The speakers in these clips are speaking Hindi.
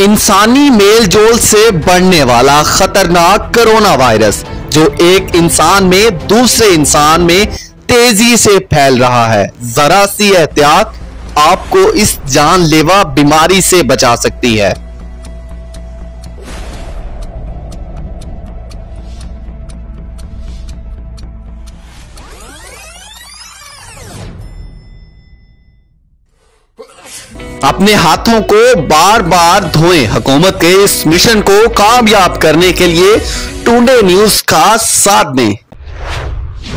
इंसानी मेलजोल से बढ़ने वाला खतरनाक कोरोना वायरस जो एक इंसान में दूसरे इंसान में तेज़ी से फैल रहा है। जरा सी एहतियात आपको इस जानलेवा बीमारी से बचा सकती है। अपने हाथों को बार बार धोएँ। हुकूमत के इस मिशन को कामयाब करने के लिए टूडे न्यूज़ का साथ दें।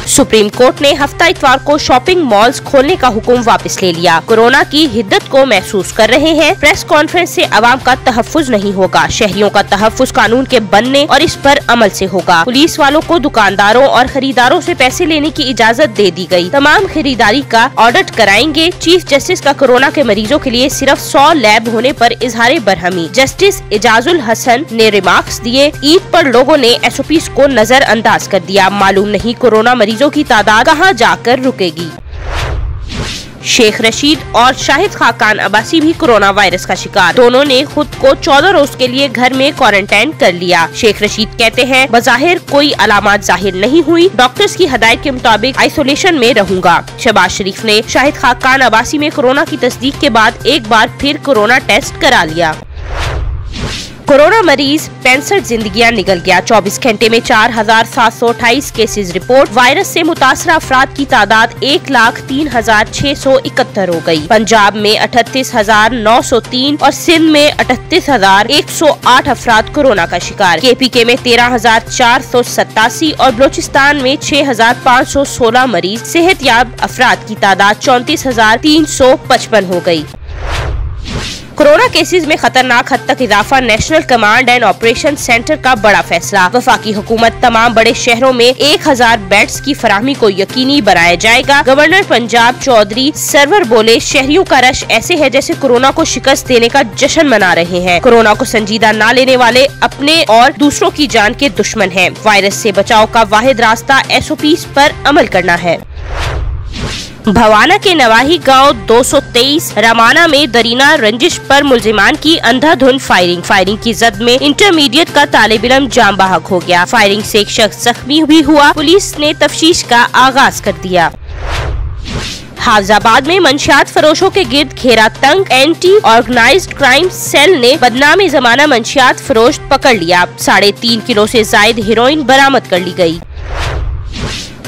सुप्रीम कोर्ट ने हफ़्ता इतवार को शॉपिंग मॉल्स खोलने का हुक्म वापस ले लिया। कोरोना की हिद्दत को महसूस कर रहे हैं। प्रेस कॉन्फ्रेंस से आवाम का तहफुज नहीं होगा। शहरियों का तहफुज कानून के बनने और इस पर अमल से होगा। पुलिस वालों को दुकानदारों और खरीदारों से पैसे लेने की इजाज़त दे दी गई। तमाम खरीदारी का ऑडिट कराएँगे। चीफ जस्टिस का कोरोना के मरीजों के लिए सिर्फ़ सौ लैब होने पर इजहार बरहमी। जस्टिस एजाजुल हसन ने रिमार्क्स दिए। ईद पर लोगों ने एस को नजरअंदाज कर दिया। मालूम नहीं कोरोना मरीजों की तादाद कहाँ जाकर रुकेगी? शेख रशीद और शाहिद खाकान अब्बासी भी कोरोना वायरस का शिकार। दोनों ने खुद को 14 रोज के लिए घर में क्वारंटाइन कर लिया। शेख रशीद कहते हैं, बजाहिर कोई अलामत ज़ाहिर नहीं हुई। डॉक्टर्स की हदायत के मुताबिक आइसोलेशन में रहूँगा। शबाज शरीफ ने शाहिद खाकान अब्बासी में कोरोना की तस्दीक के बाद एक बार फिर कोरोना टेस्ट करा लिया। कोरोना मरीज़ पैंसठ जिंदगियाँ निकल गया। 24 घंटे में चार हज़ार सात सौ अठाईस केसेज रिपोर्ट। वायरस से मुतासर अफराद की तादाद एक लाख तीन हज़ार छह सौ इकहत्तर हो गई। पंजाब में अठतीस हज़ार नौ सौ तीन और सिंध में अठतीस हज़ार एक सौ आठ अफराद कोरोना का शिकार। के पी के में तेरह हज़ार चार सौ सतासी और बलोचिस्तान में छह हज़ार पाँच सौ सोलह मरीज़ सेहत याब अफराद की तादाद चौंतीस हज़ार तीन सौ पचपन हो गई कोरोना केसेस में खतरनाक हद तक इजाफा national command and operation centre का बड़ा फैसला। वफाकी हुकूमत तमाम बड़े शहरों में एक हज़ार बेड्स की फराहमी को यकीनी बनाया जाएगा। गवर्नर पंजाब चौधरी सरवर बोले, शहरियों का रश ऐसे है जैसे कोरोना को शिकस्त देने का जश्न मना रहे हैं। कोरोना को संजीदा न लेने वाले अपने और दूसरों की जान के दुश्मन है। वायरस ऐसी बचाव का वाहिद रास्ता एस ओ पी पर अमल करना है। भवाना के नवाही गाँव 223 रमाना में दरीना रंजिश पर मुलजिमान की अंधाधुन फायरिंग। फायरिंग की जद में इंटरमीडिएट का तालब इलम जाम बहक हो गया। फायरिंग से एक शख्स जख्मी भी हुआ। पुलिस ने तफ्तीश का आगाज़ कर दिया। हाफजाबाद में मंशियात फरोशों के गिर्द घेरा तंग। एंटी ऑर्गेनाइज्ड क्राइम सेल ने बदनामी जमाना मंशियात फरोश पकड़ लिया। साढ़े तीन किलो से जायद हीरोइन बरामद कर ली गई।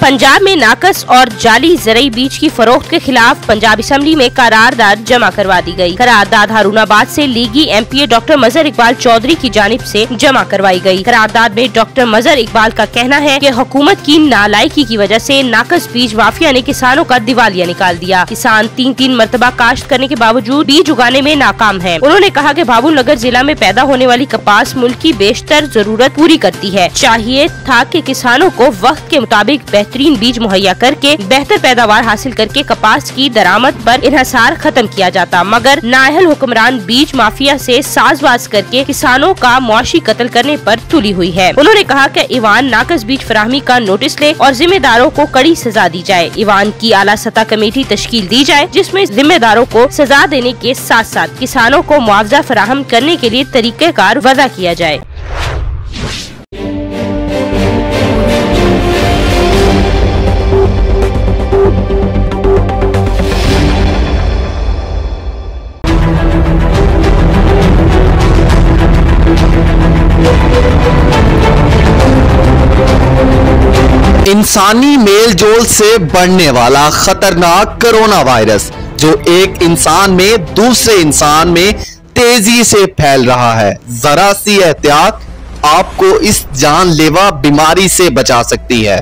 पंजाब में नाकस और जाली जरई बीज की फरोख्त के खिलाफ पंजाब असम्बली में करारदाद जमा करवा दी गई। करारदाद हारूनाबाद से लीगी एमपीए डॉक्टर मजर इकबाल चौधरी की जानब से जमा करवाई गई। करारदाद में डॉक्टर मजर इकबाल का कहना है कि हुकूमत की नालायकी की वजह से नाकस बीज माफिया ने किसानों का दिवालिया निकाल दिया किसान तीन तीन मरतबा काश्त करने के बावजूद बीज उगाने में नाकाम है उन्होंने कहा की बाबू नगर जिला में पैदा होने वाली कपास मुल्क की बेशतर ज़रूरत पूरी करती है चाहिए था की किसानों को वक्त के मुताबिक बेहतर बेहतरीन बीज मुहैया करके, बेहतर पैदावार हासिल करके कपास की दरामद पर इन्हसार खत्म किया जाता। मगर नाहल हुक्मरान बीज माफिया से साजबाज करके किसानों का मुआशी कत्ल करने पर तुली हुई है। उन्होंने कहा कि ईवान नाकस बीज फराहमी का नोटिस ले और जिम्मेदारों को कड़ी सजा दी जाए। ईवान की आला सतह कमेटी तश्कील दी जाए, जिसमें जिम्मेदारों को सजा देने के साथ साथ किसानों को मुआवजा फराहम करने के लिए तरीक़ेकार वजह किया जाए। इंसानी मेल जोल से बढ़ने वाला खतरनाक कोरोना वायरस, जो एक इंसान में दूसरे इंसान में तेज़ी से फैल रहा है। जरा सी एहतियात आपको इस जानलेवा बीमारी से बचा सकती है।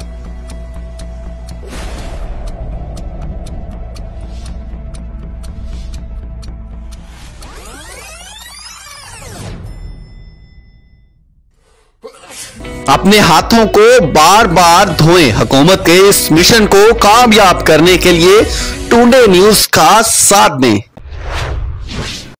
अपने हाथों को बार बार धोएँ। हुकूमत के इस मिशन को कामयाब करने के लिए टूडे न्यूज़ का साथ दें।